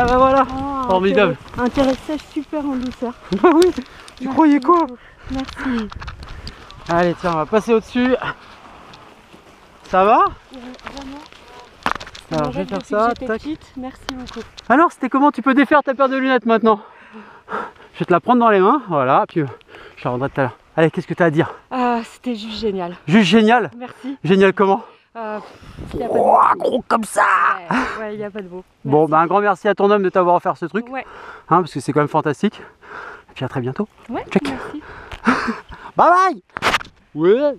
Ah bah voilà Oh, Formidable. Intérêt sèche super en douceur. Bah oui Tu Merci croyais quoi. Merci. Allez tiens, on va passer au-dessus. Ça va Vraiment. Alors je vais faire ça, tac. Merci beaucoup. Alors c'était comment Tu peux défaire ta paire de lunettes maintenant Je vais te la prendre dans les mains, voilà, puis euh, je la rendrai tout à l'heure. Allez, qu'est-ce que tu as à dire Ah, c'était juste génial. Juste génial Merci. Génial comment Euh. Ouah, gros comme ça Ouais, ouais, il n'y a pas de mots. Bon, bah un grand merci à ton homme de t'avoir offert ce truc, Ouais, hein, parce que c'est quand même fantastique. Et puis à très bientôt. ouais, Check. merci. Bye bye Ouais